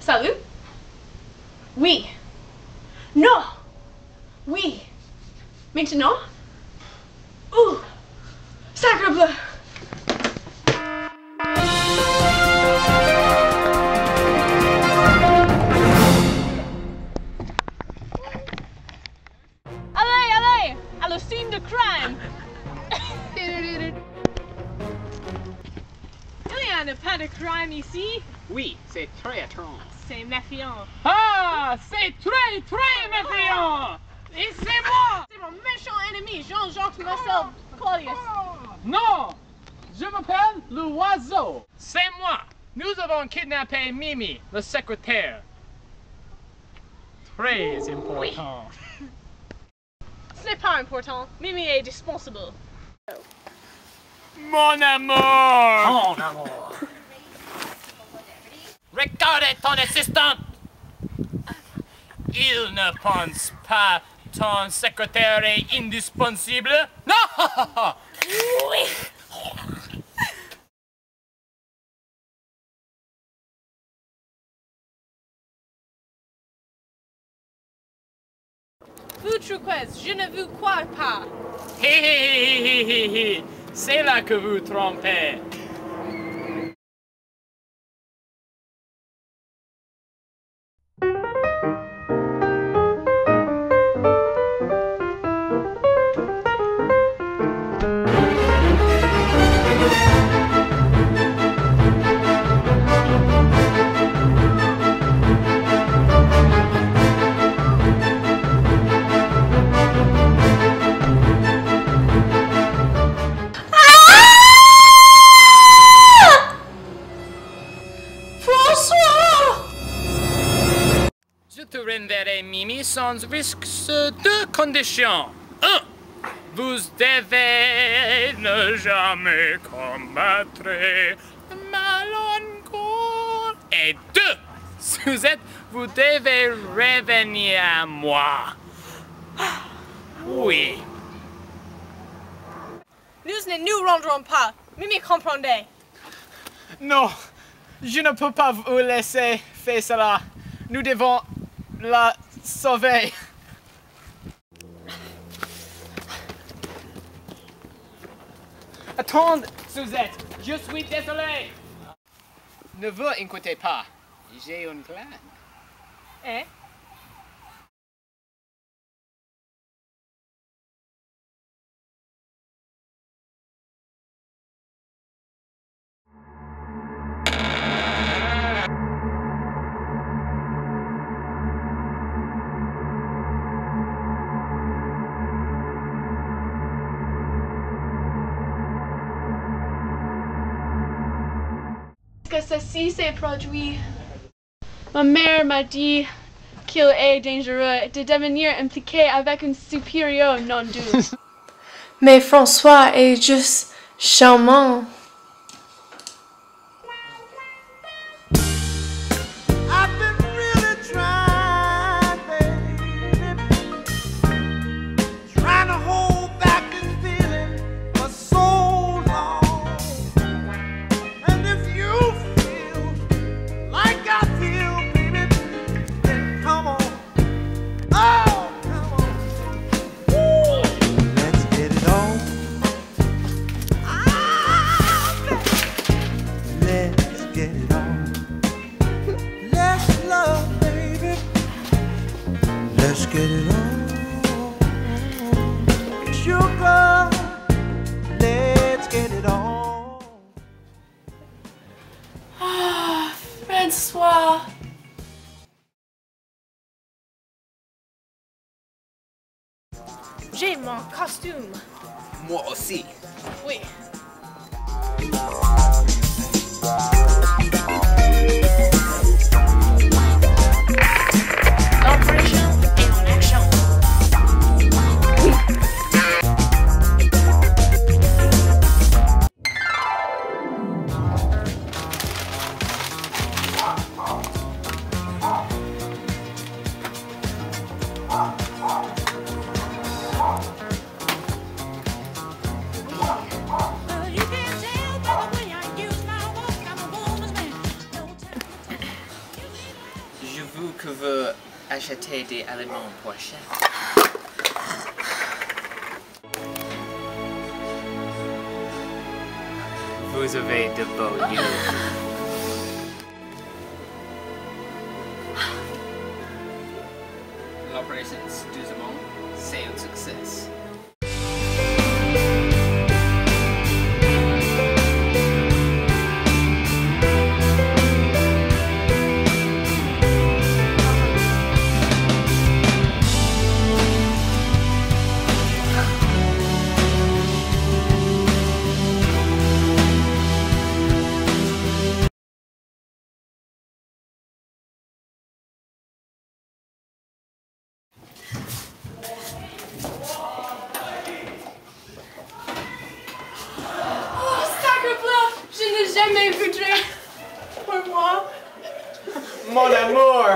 Salut Oui. Non Oui. Maintenant Oui, c'est très étrange. C'est méfiant Ah, c'est très, très méfiant. Et c'est moi. C'est mon méchant ennemi, Jean-Jacques Marcel Claudius. Non, je m'appelle l'oiseau. C'est moi. Nous avons kidnappé Mimi, le secrétaire. Très important. Ce n'est pas important. Mimi est dispensable. Mon amour. Mon amour. Regardez ton assistant. Il ne pense pas ton secrétaire est indispensable. Non. Oui. Vous Turquoise, je ne vous crois pas. Hé hé hé hé hé hé. C'est là que vous trompez. Sans risque sur deux conditions. Un, vous devez ne jamais combattre le mal encore. Et deux, Suzette, vous devez revenir à moi. Oui. Nous ne nous rendrons pas. Mimi comprendez. Non, je ne peux pas vous laisser faire cela. Nous devons la sauver. Attends, Suzette, je suis désolé. Ne vous inquiétez pas, j'ai un plan. Eh? Que ceci s'est produit. Ma mère m'a dit qu'il est dangereux de devenir impliqué avec un supérieur non doux. Mais François est juste charmant. Get it on. Sugar, let's get it on. François. J'ai mon costume. Moi aussi. Oui. Acheter des aliments pour chien. Vous avez de beaux yeux. Je n'ai jamais voudrais pour moi. Mon amour,